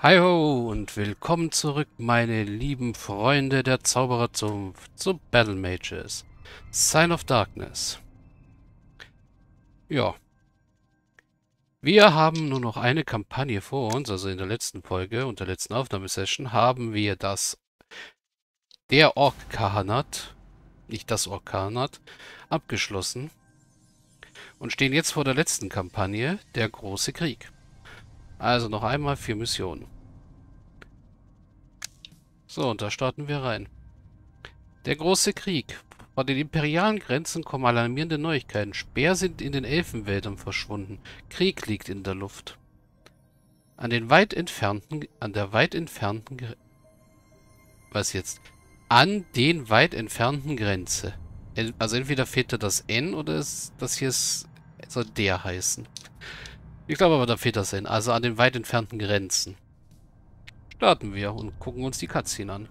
Hi ho und willkommen zurück, meine lieben Freunde der Zaubererzunft zu Battle Mages. Sign of Darkness. Ja. Wir haben nur noch eine Kampagne vor uns, also in der letzten Folge und der letzten Aufnahmesession haben wir das der Ork-Kahanat, nicht das Ork-Kahanat, abgeschlossen und stehen jetzt vor der letzten Kampagne, der große Krieg. Also noch einmal vier Missionen. So, und da starten wir rein. Der große Krieg. Von den imperialen Grenzen kommen alarmierende Neuigkeiten. Speer sind in den Elfenwäldern verschwunden. Krieg liegt in der Luft. An den weit entfernten, an der weit entfernten, was jetzt? An den weit entfernten Grenze. Also entweder fehlt da das N oder ist das hier ist, soll der heißen. Ich glaube aber, da fehlt das N. Also an den weit entfernten Grenzen. Starten wir und gucken uns die Cutscene an.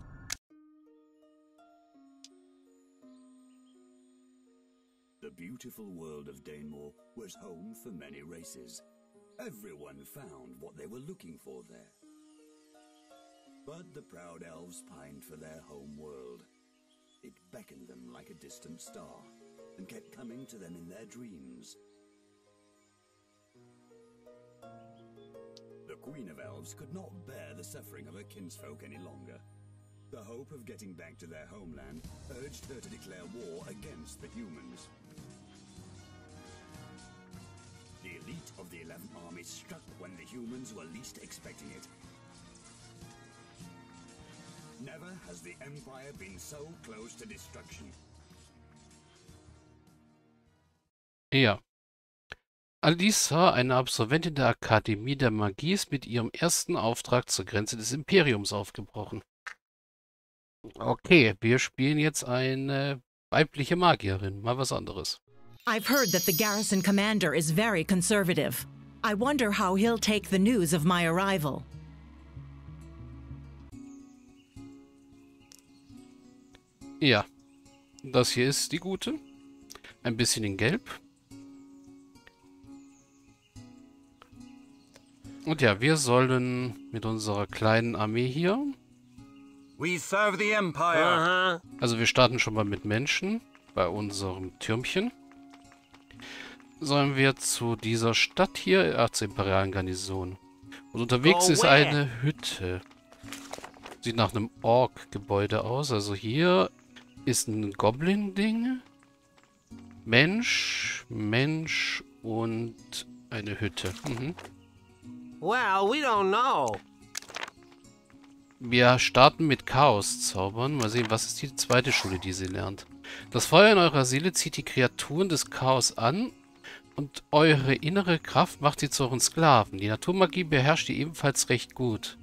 The beautiful world of Danemore was home for many races. Everyone found what they were looking for there. But the proud elves pined for their home world. It beckoned them like a distant star, and kept coming to them in their dreams. The Queen of Elves could not bear the suffering of her kinsfolk any longer. The hope of getting back to their homeland urged her to declare war against the humans. The elite of the Eleventh Army struck when the humans were least expecting it. Never has the Empire been so close to destruction. Ja. Alisa, eine Absolventin der Akademie der Magie, ist mit ihrem ersten Auftrag zur Grenze des Imperiums aufgebrochen. Okay, wir spielen jetzt eine weibliche Magierin. Mal was anderes. I've heard that the garrison commander is very conservative. I wonder how he'll take the news of my arrival. Ja, das hier ist die gute. Ein bisschen in Gelb. Und ja, wir sollen mit unserer kleinen Armee hier... We serve the Empire. Also wir starten schon mal mit Menschen bei unserem Türmchen. Sollen wir zu dieser Stadt hier, ach, zur imperialen Garnison. Und unterwegs Go ist where? eine Hütte. Sieht nach einem Ork-Gebäude aus. Also hier ist ein Goblin-Ding. Mensch, Mensch und eine Hütte. Mhm. Well, we don't know. Wir starten mit Chaos-Zaubern. Mal sehen, was ist die zweite Schule, die sie lernt. Das Feuer in eurer Seele zieht die Kreaturen des Chaos an und eure innere Kraft macht sie zu euren Sklaven. Die Naturmagie beherrscht ihr ebenfalls recht gut.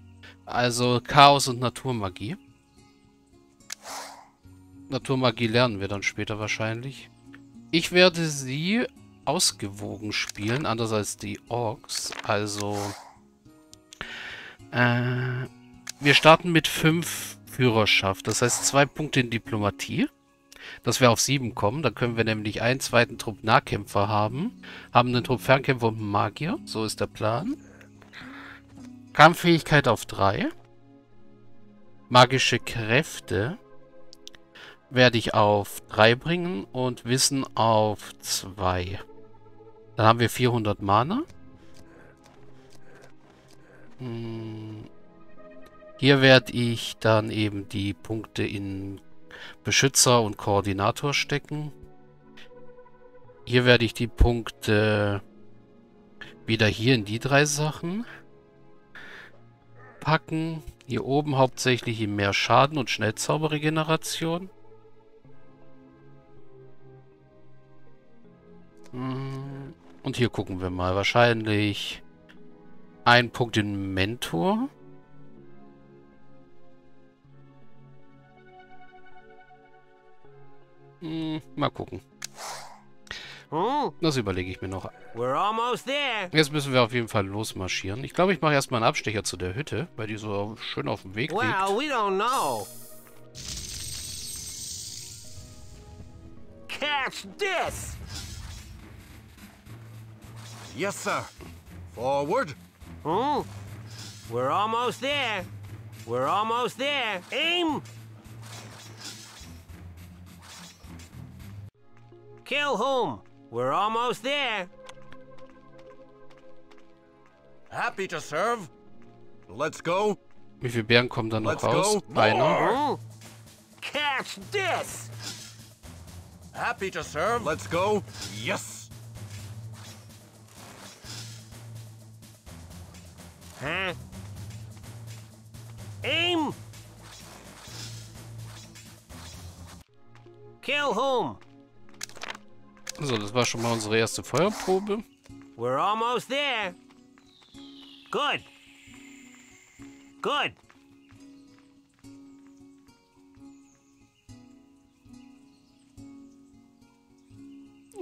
Also Chaos und Naturmagie. Naturmagie lernen wir dann später wahrscheinlich. Ich werde sie ausgewogen spielen, anders als die Orks. Also, äh, wir starten mit 5 Führerschaft. Das heißt zwei Punkte in Diplomatie. Dass wir auf 7 kommen. Dann können wir nämlich einen zweiten Trupp Nahkämpfer haben. Haben einen Trupp Fernkämpfer und einen Magier. So ist der Plan. Kampffähigkeit auf 3. Magische Kräfte werde ich auf 3 bringen und Wissen auf 2. Dann haben wir 400 Mana. Hm. Hier werde ich dann eben die Punkte in Beschützer und Koordinator stecken. Hier werde ich die Punkte wieder hier in die drei Sachen packen. Hier oben hauptsächlich in mehr Schaden und Schnellzauberregeneration. Hm, Und hier gucken wir mal. Wahrscheinlich ein Punkt in Mentor. Hm, mal gucken. Hmm? Das überlege ich mir noch. We're almost there. Jetzt müssen wir auf jeden Fall losmarschieren. Ich glaube, ich mache erstmal einen Abstecher zu der Hütte, weil die so schön auf dem Weg Well, liegt. we don't know. Catch this! Yes, sir. Forward. Hmm? We're almost there. We're almost there. Aim! Kill whom? We're almost there. Happy to serve. Let's go. Wie viele Bären kommen da noch Let's raus? go. Einer. Hmm? Catch this! Happy to serve. Let's go. Yes. Huh? Aim! Kill whom? So, das war schon mal unsere erste Feuerprobe. We're almost there. Good. Good.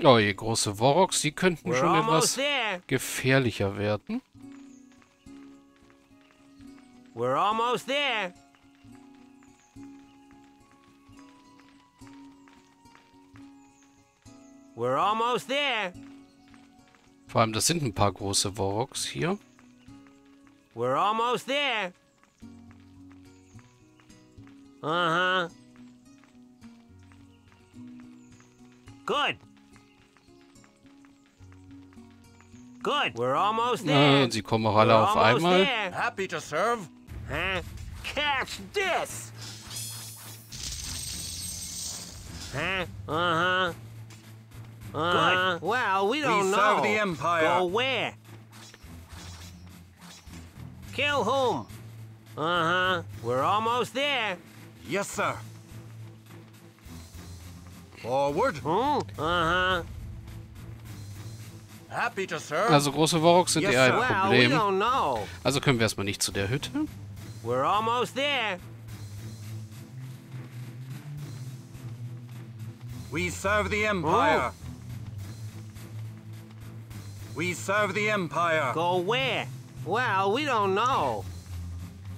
Oh, je große Woroks, die könnten We're schon etwas there. gefährlicher werden. We're almost there. We're almost there. Vor allem, das sind ein paar große Woroks hier. We're almost there. Uh huh. Good. Good. We're almost there. und sie kommen auch alle We're auf einmal. there. Happy to serve. Huh? Catch this! Huh? Uh-huh. Uh-huh. Good. Well, we don't know. serve the Empire. Go where? Kill whom? Uh-huh. We're almost there. Yes, sir. Forward. Hmm? Uh-huh. Happy to serve. Also große Woroks sind Yes, eher ein sir. Well, we Problem. don't know. Also können wir erstmal nicht zu der Hütte. We're almost there. We serve the Empire. We serve the Empire. Go where? Well, we don't know.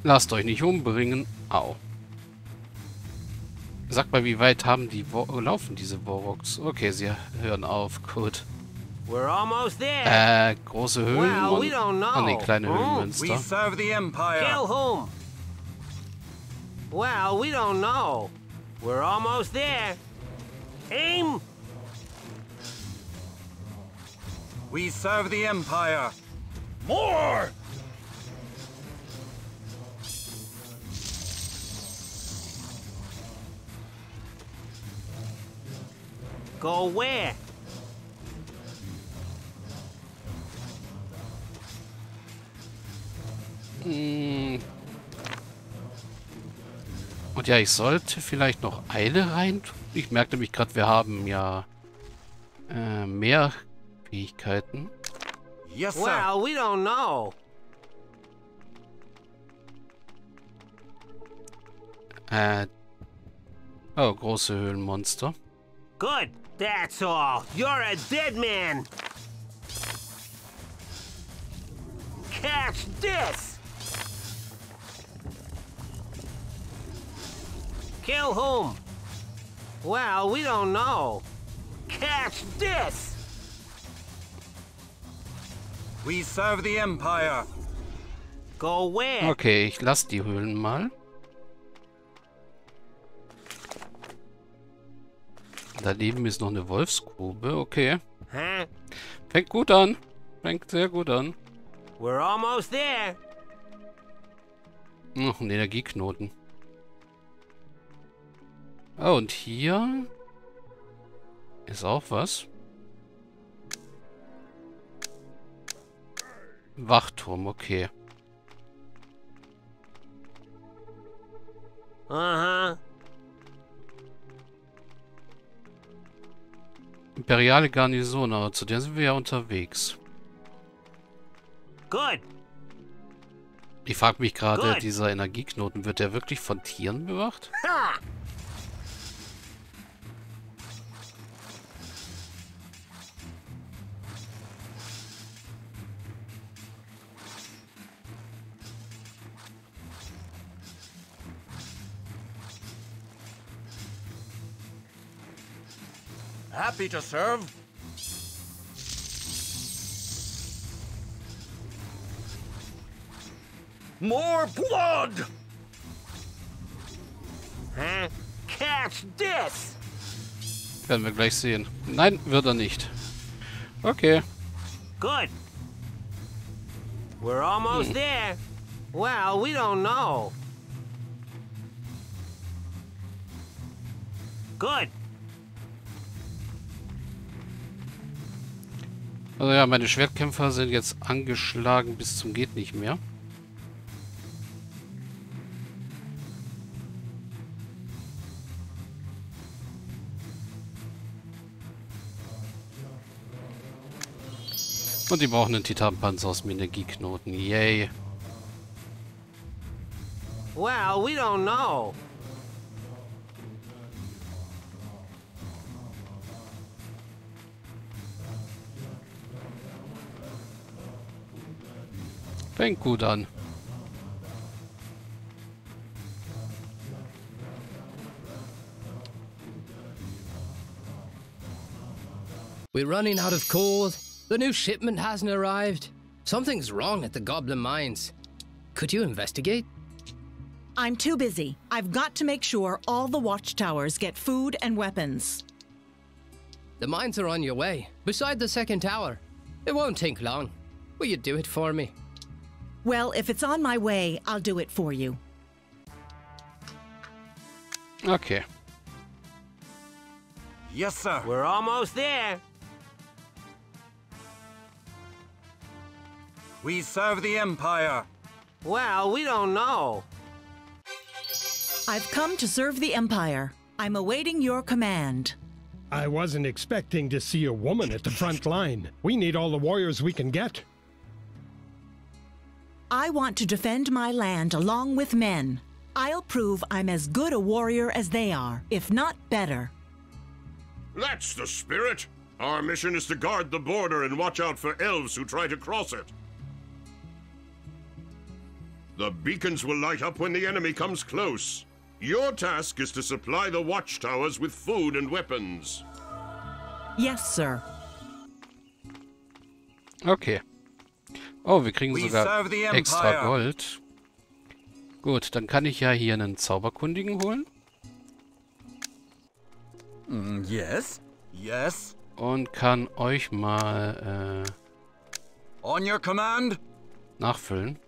Lasst euch nicht umbringen. Au. Sagt mal, wie weit haben die Wo laufen diese Woroks? Okay, sie hören auf. Gut. We're almost there. Äh, große Well, we Höhlenmonster. don't know. Ah, nee, kleine. We serve the Empire. Kill whom? Well, we don't know. We're almost there. Aim! We serve the Empire. More! Go where? Und ja, ich sollte vielleicht noch Eile rein. Ich merkte mich gerade, wir haben ja äh, mehr Fähigkeiten. Yes, sir. Well, we don't know. Äh, oh, große Höhlenmonster. Good. That's all. You're a dead man. Catch this! Kill whom? Well, we don't know. Catch this! We serve the Empire. Go where? Okay, ich lasse die Höhlen mal. Daneben ist noch eine Wolfsgrube. Okay. Huh? Fängt gut an. Fängt sehr gut an. We're almost there. Noch ein Energieknoten. Oh, und hier ist auch was. Wachturm, okay. Uh-huh. Imperiale Garnison, aber zu der sind wir ja unterwegs. Good. Ich frage mich gerade, Gut. dieser Energieknoten, wird der wirklich von Tieren bewacht? Ha! Happy to serve. More blood! Huh? Catch this! Werden wir gleich sehen. Nein, wird er nicht. Okay. Good. We're almost there. Well, we don't know. Good. Also ja, meine Schwertkämpfer sind jetzt angeschlagen bis zum geht nicht mehr. Und die brauchen einen Titanpanzer aus dem Energieknoten. Yay. Well, we don't know. Fängt gut an. We're running out of coal. The new shipment hasn't arrived. Something's wrong at the Goblin Mines. Could you investigate? I'm too busy. I've got to make sure all the watchtowers get food and weapons. The mines are on your way, beside the second tower. It won't take long. Will you do it for me? Well, if it's on my way, I'll do it for you. Okay. Yes, sir. We're almost there. We serve the Empire. Well, we don't know. I've come to serve the Empire. I'm awaiting your command. I wasn't expecting to see a woman at the front line. We need all the warriors we can get. I want to defend my land along with men. I'll prove I'm as good a warrior as they are, if not better. That's the spirit. Our mission is to guard the border and watch out for elves who try to cross it. The beacons will light up when the enemy comes close. Your task is to supply the watchtowers with food and weapons. Yes, sir. Okay. Oh, wir kriegen sogar extra. Gold. Gut, dann kann ich ja hier einen Zauberkundigen holen. Mm, yes? Yes? Und kann euch mal äh, On your command? nachfüllen.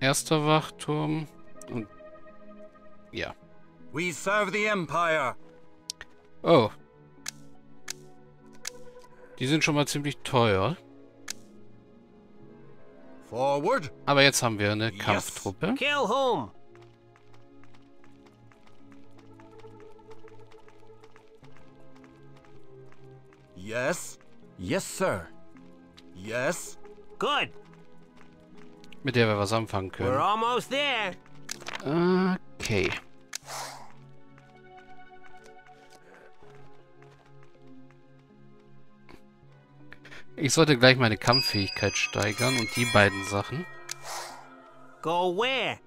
Erster Wachturm. Und ja. We serve the Empire. Oh. Die sind schon mal ziemlich teuer. Forward. Aber jetzt haben wir eine Yes. Kampftruppe. Kill whom? Yes? Yes, sir. Yes? Good. Mit der wir was anfangen We're können. almost there. Okay. Ich sollte gleich meine Kampffähigkeit steigern und die beiden Sachen. Go where?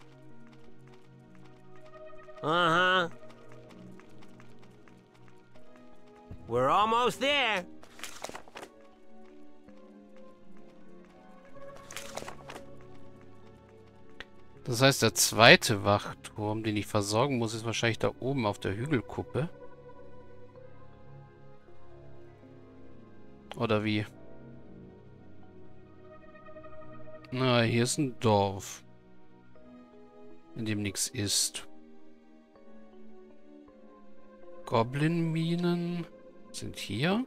Uh huh. We're almost there. Das heißt, der zweite Wachturm, den ich versorgen muss, ist wahrscheinlich da oben auf der Hügelkuppe. Oder wie? Na, hier ist ein Dorf. In dem nichts ist. Goblin-Minen sind hier.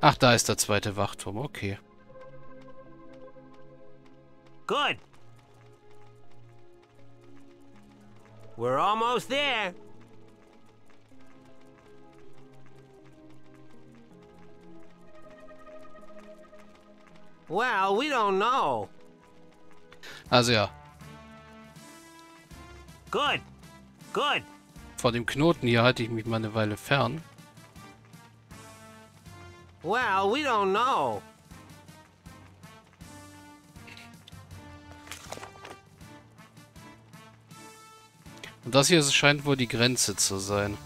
Ach, da ist der zweite Wachturm. Okay. Good. We're almost there. Well, we don't know. Also ja, Good. Good. vor dem Knoten hier halte ich mich mal eine Weile fern. Well, we don't know. Und das hier scheint wohl die Grenze zu sein.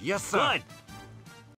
Yes, sir. Good.